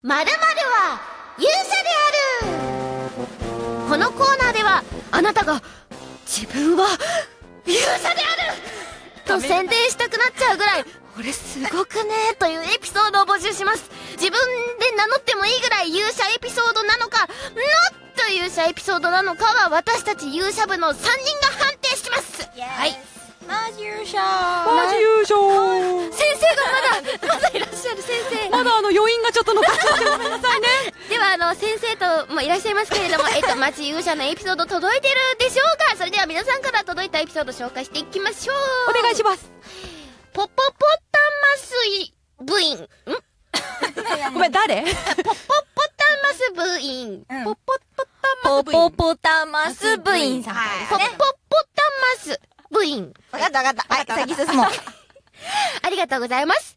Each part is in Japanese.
まるは勇者であるこのコーナーではあなたが自分は勇者であると宣伝したくなっちゃうぐらい俺すごくねというエピソードを募集します自分で名乗ってもいいぐらい勇者エピソードなのかノット勇者エピソードなのかは私たち勇者部の3人が判定しますはいマジ優勝。マジ優勝。先生がまだまだあの余韻がちょっと残っちゃってごめんなさいね。ではあの先生ともいらっしゃいますけれどもえっと町勇者のエピソード届いてるでしょうか？それでは皆さんから届いたエピソード紹介していきましょう。お願いします。ポポポタマスイ部員ん？ポ ポごめん誰？ポタマス部員うん。ポッポッポタマス部員ポポタマス部員さんポポポ。タマス部員わかったわかった。はい、先進もう。ありがとうございます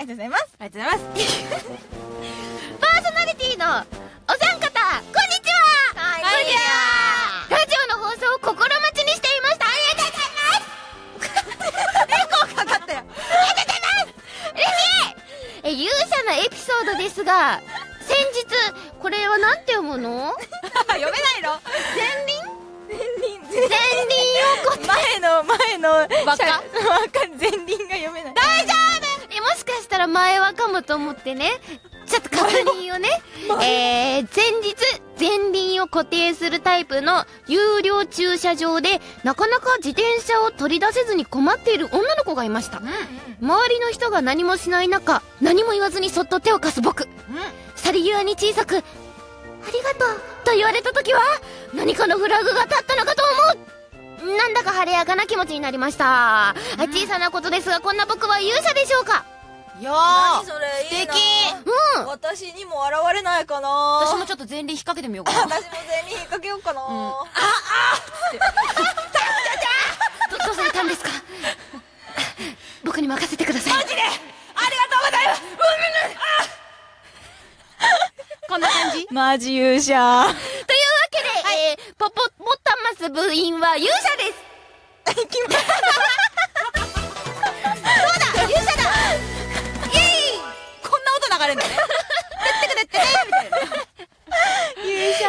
がとうございます。ありがとうございます。パーソナリティのお三方こんにちは。はい。こんにちは。ラジオの放送を心待ちにしていました。ありがとうございます。かかったよ。え勇者のエピソードですが先日これは何て読むの？読めないの？前輪？前輪。前輪をこ前の、前の、前輪が読めない。ら前はかもと思ってねちょっと確認をねえー、前日前輪を固定するタイプの有料駐車場でなかなか自転車を取り出せずに困っている女の子がいました。周りの人が何もしない中何も言わずにそっと手を貸す僕。去り際に小さく「ありがとう」と言われた時は何かのフラグが立ったのかと思う。なんだか晴れやかな気持ちになりました、小さなことですがこんな僕は勇者でしょうか？いやー、それ素敵。うん。私にも現れないかな私もちょっと前輪引っ掛けてみようかな。私も前輪引っ掛けようかな、どどうされたんですか僕に任せてくださいマジで！ありがとうございます。こんな感じ？マジ勇者。というわけで、えー、ポポポタマス部員は勇者です。こんな音流れるのね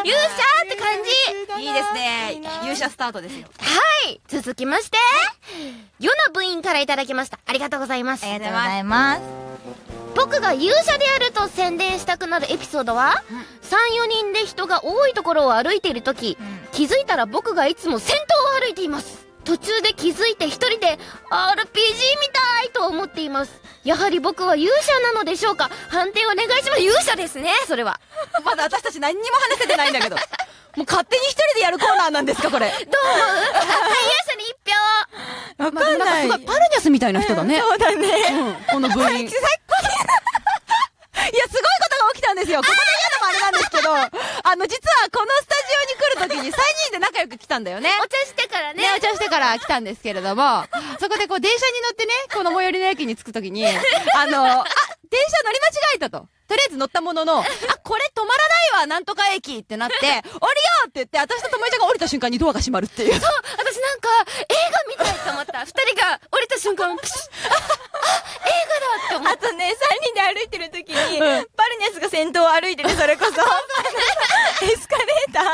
勇者って感じ。いいですね。勇者スタートですよ。はい。続きましてヨナ部員からいただきました。ありがとうございます。ありがとうございます。僕が勇者であると宣伝したくなるエピソードは、34人で人が多いところを歩いている時、気づいたら僕がいつも先頭を歩いています。途中で気づいて一人で RPG みたいと思っていますやはり僕は勇者なのでしょうか？判定お願いします。勇者ですね。それは。まだ私たち何にも話せてないんだけど。もう勝手に一人でやるコーナーなんですかこれ？どう思うはい勇者に一票。わまあ、なんかすごいパルニャスみたいな人だね。そうだね。うん、この部員。いや、すごいことが起きたんですよ。ここで言うのもあれなんですけど、あの、実はこのスタジオに来るときに3人で仲良く来たんだよね。お茶してからね。ね、お茶してから来たんですけれども、そこでこう電車に乗ってね、この最寄りの駅に着くときに、あの、あ、電車乗り間違えたと。とりあえず乗ったものの、あ、これ止まらないわ、なんとか駅ってなって、降りようって言って、私とともえちゃんが降りた瞬間にドアが閉まるっていう。私なんか映画みたいと思った。二人が降りた瞬間プシッああ映画だって思っあとね、3人で歩いてる時に、パルニャスが先頭を歩いてて、それこそ、エスカレー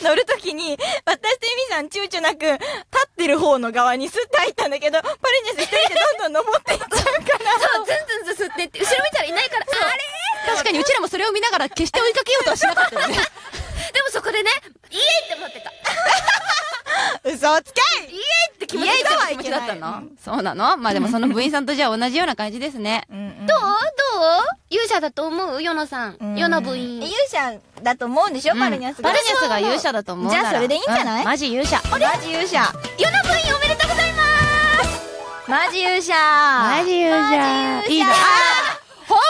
ター乗る時に、私とユミさん躊躇なく、立ってる方の側にスッて入ったんだけど、パルニャス一人でどんどん登っていっちゃうから。そうズンズンズスってって後ろ見たらいないからあれ？確かにうちらもそれを見ながら決して追いかけようとはしなかったよね。でもそこでねイエイって思ってた。嘘つけイエイって気持ちだったの？そうなの？まあでもその部員さんとじゃあ同じような感じですね。うん。どう？どう？勇者だと思う？ヨナさんヨナ部員勇者だと思うんでしょ、パルニャスが。パルニャスが勇者だと思う。じゃあそれでいいんじゃない？うんマジ勇者。マジ勇者。ヨナ部員おめでとうございますマジ勇者。マジ勇者。いいね。あー本物よ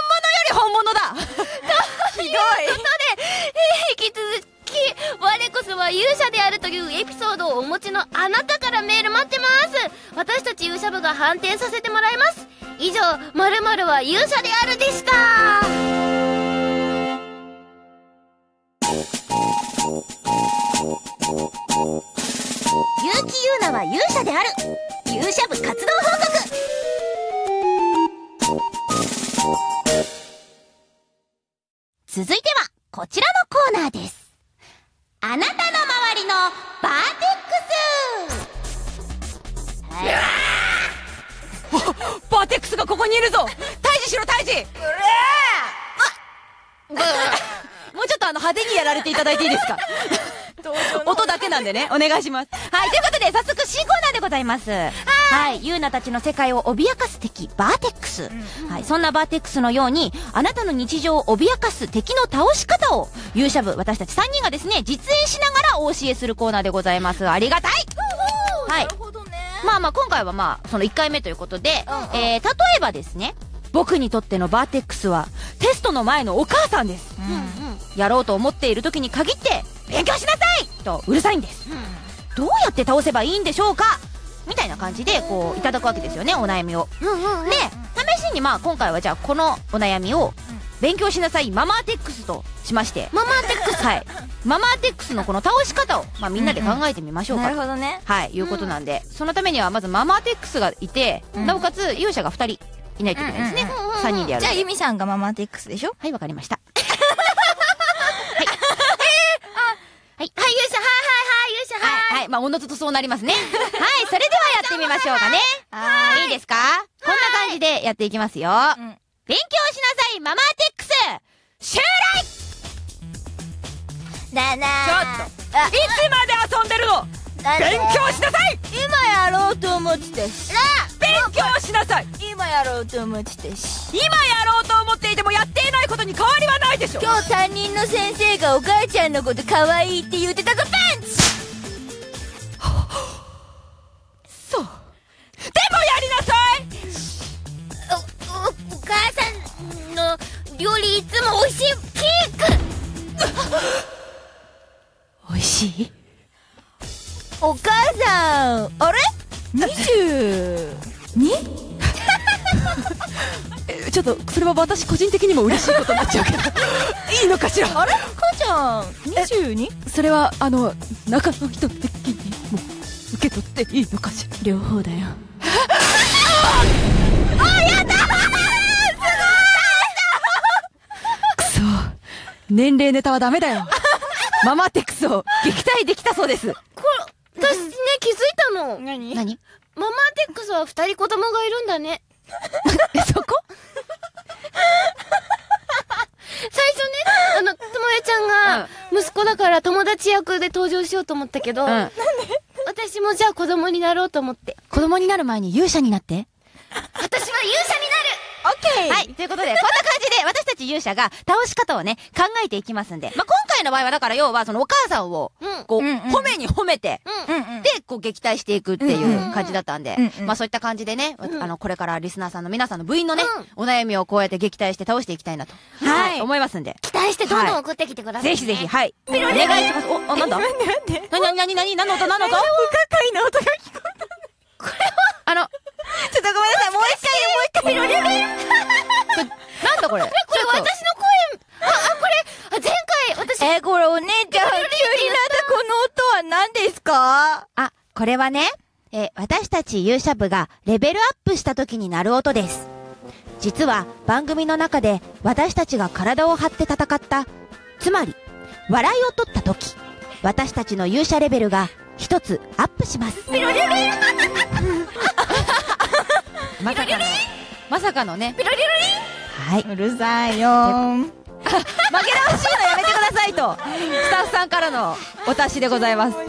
り本物だ ひどい。ということで、えー引き続き我こそは勇者であるというエピソードをお持ちのあなたからメール待ってます私たち勇者部が判定させてもらいます以上〇〇は勇者であるでした。結城優奈は勇者である。勇者部活動報告。続いては、こちらのコーナーです。あなたの周りのバーテッーテックスがここにいるぞ。退治しろ退治。もうちょっとあの派手にやられていただいていいですか？音だけなんでね、お願いします。はい、ということで、早速新コーナーでございます。はい、ユーナたちの世界を脅かす敵、バーテックス。はい、そんなバーテックスのように、あなたの日常を脅かす敵の倒し方を、勇者部、私たち3人がですね、実演しながらお教えするコーナーでございます。ありがたい。はい。まあまあ今回はまあ、その1回目ということで、うんうんえー、例えばですね、僕にとってのバーテックスは、テストの前のお母さんです。やろうと思っている時に限って、勉強しなさいとうるさいんです。どうやって倒せばいいんでしょうか？みたいな感じで、こう、いただくわけですよね、お悩みを。うんうんうん。で、試しにまあ今回はじゃあこのお悩みを、勉強しなさいママーテックスとしまして、ママーテックス。はい。ママーテックスのこの倒し方を、まあみんなで考えてみましょうなかと。るほどね。はい、いうことなんで、そのためにはまずママーテックスがいて、うんなおかつ勇者が2人いないといけないですね。うんうんうんうん3人でやるじゃあ。ユミさんがママテックスでしょ？はい、わかりました。はい、はい、勇者、はい、はい、はい、勇者、はい、はい。はい、まあ、おのずとそうなりますね。はい、それではやってみましょうかね。はいいいですか？こんな感じでやっていきますよ。うん勉強しなさい、ママーテックス来な。ちょっといつまで遊んでるの？勉強しなさい今やろうと思ってたし。勉強しなさい今やろうと思ってたし。今やろうと思っていてもやっていないことに変わりはないでしょ今日担任の先生がお母ちゃんのこと可愛いって言ってたぞ、パ美味しいお母さん、あれ ?22? えちょっと、それは私個人的にも嬉しいことになっちゃうけど。いいのかしら？あれ？母ちゃん、22? それは、あの、中の人的にも受け取っていいのかしら？両方だよ。くそ年齢ネタはダメだよママテックスを撃退できたそうですこれ、私ね、気づいたの。何？何？ママテックスは二人子供がいるんだね。え、そこ？最初ね、あの、ともやちゃんが、息子だから友達役で登場しようと思ったけど、うん。私もじゃあ子供になろうと思って。子供になる前に勇者になって？私は勇者にオッケーはい。ということで、こんな感じで、私たち勇者が倒し方をね、考えていきますんで。まあ、今回の場合は、だから要は、そのお母さんを、こう、褒めに褒めて。で、こう撃退していくっていう感じだったんで、まあそういった感じでね、うん。あの、これからリスナーさんの皆さんの部員のね、お悩みをこうやって撃退して倒していきたいなと、はい。思いますんで。期待してどんどん送ってきてください、ぜひぜひ、はい。お願いします。お、あ、なんだ？なんでなになになに何の音？何の音？不可解な音が聞こえあの、た。ちょっとごめんなさい、もう一回、これ。これ私の声、あ、あ、これ、あ、前回、私、えー、これお姉ちゃん、急になったこの音は何ですか？あ、これはね、えー私たち勇者部がレベルアップした時に鳴る音です。実は番組の中で私たちが体を張って戦った、つまり、笑いを取った時、私たちの勇者レベルが一つアップします。ピロリロリ まさかの、まさかのね。ピロリロリはい。うるさいよー。負け直しいのやめてくださいと、スタッフさんからのお達しでございます。は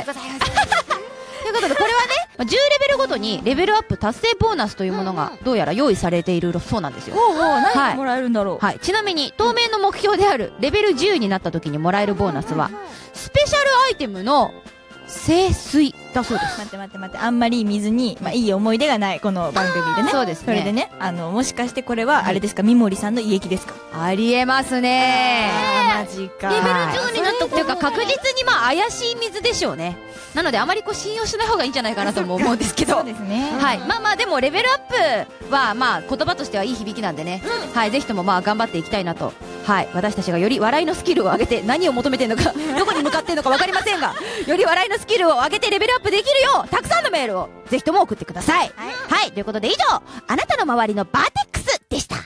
い。ということで、これはね、まあ10レベルごとにレベルアップ達成ボーナスというものがどうやら用意されているそうなんですよ。ほうほう、はい何もらえるんだろう。はい。ちなみに、当面の目標であるレベル10になった時にもらえるボーナスは、スペシャルアイテムの清水だそうです。待って待って待って、あんまり水に、まあ、いい思い出がない、この番組でね。そうですねそれでね、あの、もしかしてこれは、あれですか、三森さんの胃液ですか？ありえますねあー、マジか。レベルはい10になったというか確実にまあ怪しい水でしょうね。なのであまりこう信用しない方がいいんじゃないかなとも思うんですけど。そうですね。はい。まあまあでもレベルアップはまあ言葉としてはいい響きなんでね。はい。ぜひともまあ頑張っていきたいなと。はい。私たちがより笑いのスキルを上げて何を求めてるのか、どこに向かってるのかわかりませんが、より笑いのスキルを上げてレベルアップできるよう、たくさんのメールをぜひとも送ってください。はい。ということで以上、あなたの周りのバーテックスでした。